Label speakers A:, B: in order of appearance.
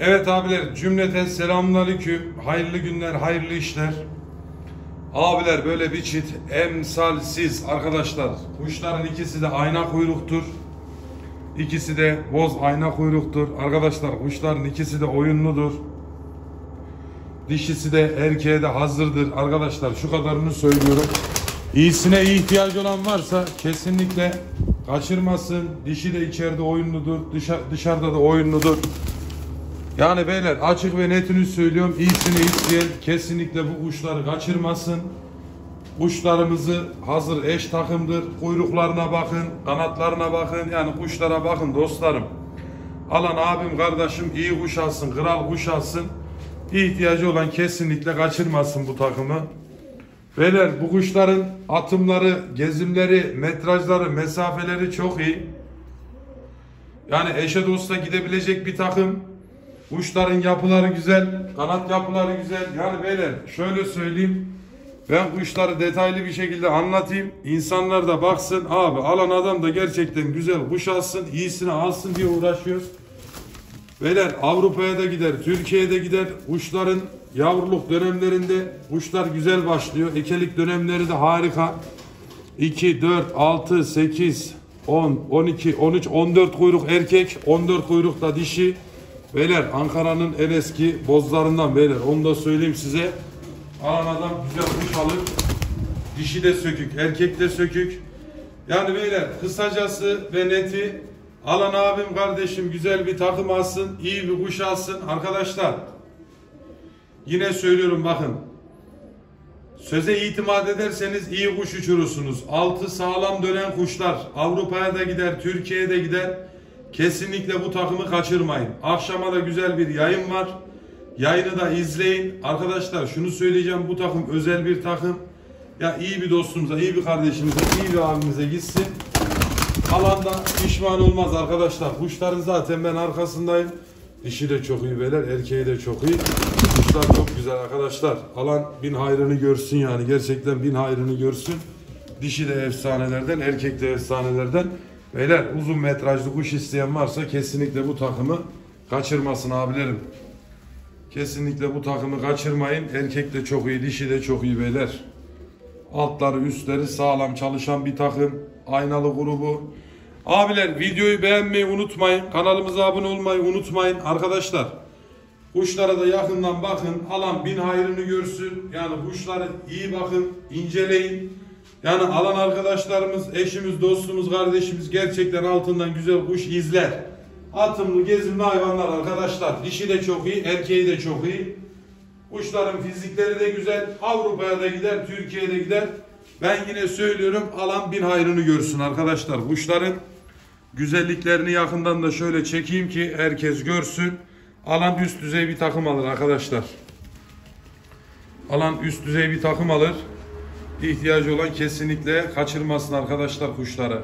A: Evet abiler cümleten selamünaleyküm. Hayırlı günler, hayırlı işler. Abiler böyle bir çift emsalsiz arkadaşlar. Kuşların ikisi de ayna kuyruktur. İkisi de boz ayna kuyruktur. Arkadaşlar kuşların ikisi de oyunludur. Dişisi de erkeğe de hazırdır. Arkadaşlar şu kadarını söylüyorum. İyisine ihtiyacı olan varsa kesinlikle kaçırmasın. Dişi de içeride oyunludur. Dışa, dışarıda da oyunludur. Yani beyler açık ve netini söylüyorum. İyisini isteyen kesinlikle bu kuşları kaçırmasın. Kuşlarımızı hazır eş takımdır. Kuyruklarına bakın, kanatlarına bakın. Yani kuşlara bakın dostlarım. Alan abim kardeşim iyi kuş alsın, kral kuş alsın. İhtiyacı olan kesinlikle kaçırmasın bu takımı. Beyler bu kuşların atımları, gezimleri, metrajları, mesafeleri çok iyi. Yani eşe dosta gidebilecek bir takım. Kuşların yapıları güzel, kanat yapıları güzel. Yani beyler şöyle söyleyeyim. Ben kuşları detaylı bir şekilde anlatayım. İnsanlar da baksın. Abi alan adam da gerçekten güzel kuş alsın. iyisini alsın diye uğraşıyoruz. Beyler Avrupa'ya da gider, Türkiye'ye de gider. Kuşların yavruluk dönemlerinde kuşlar güzel başlıyor. Ekelik dönemleri de harika. 2, 4, 6, 8, 10, 12, 13, 14 kuyruk erkek, 14 kuyruk da dişi. Beyler Ankara'nın en eski bozlarından beyler onu da söyleyeyim size. Alan adam güzel kuş alır. Dişi de sökük, erkek de sökük. Yani beyler kısacası ve neti alan abim kardeşim güzel bir takım alsın, iyi bir kuş alsın. Arkadaşlar yine söylüyorum bakın. Söze itimat ederseniz iyi kuş uçurursunuz. Altı sağlam dönen kuşlar Avrupa'ya da gider, Türkiye'ye de gider. Kesinlikle bu takımı kaçırmayın. Akşama da güzel bir yayın var. Yayını da izleyin. Arkadaşlar şunu söyleyeceğim bu takım özel bir takım. Ya iyi bir dostumuza, iyi bir kardeşimize, iyi bir abimize gitsin. Alanda pişman olmaz arkadaşlar. Kuşların zaten ben arkasındayım. Dişi de çok iyi beyler, erkeği de çok iyi. Kuşlar çok güzel arkadaşlar. Alan bin hayrını görsün yani. Gerçekten bin hayrını görsün. Dişi de efsanelerden, erkek de efsanelerden. Beyler uzun metrajlı kuş isteyen varsa kesinlikle bu takımı kaçırmasın abilerim. Kesinlikle bu takımı kaçırmayın. Erkek de çok iyi, dişi de çok iyi beyler. Altları üstleri sağlam çalışan bir takım. Aynalı grubu. Abiler videoyu beğenmeyi unutmayın. Kanalımıza abone olmayı unutmayın. Arkadaşlar kuşlara da yakından bakın. Alan bin hayrını görsün. Yani kuşları iyi bakın, inceleyin. Yani alan arkadaşlarımız, eşimiz, dostumuz, kardeşimiz gerçekten altından güzel kuş izler. Atımlı, gezimli hayvanlar arkadaşlar. Dişi de çok iyi, erkeği de çok iyi. Kuşların fizikleri de güzel. Avrupa'ya da gider, Türkiye'ye de gider. Ben yine söylüyorum alan bin hayrını görsün arkadaşlar. Kuşların güzelliklerini yakından da şöyle çekeyim ki herkes görsün. Alan üst düzey bir takım alır arkadaşlar. Alan üst düzey bir takım alır. İhtiyacı olan kesinlikle kaçırmasın arkadaşlar kuşları.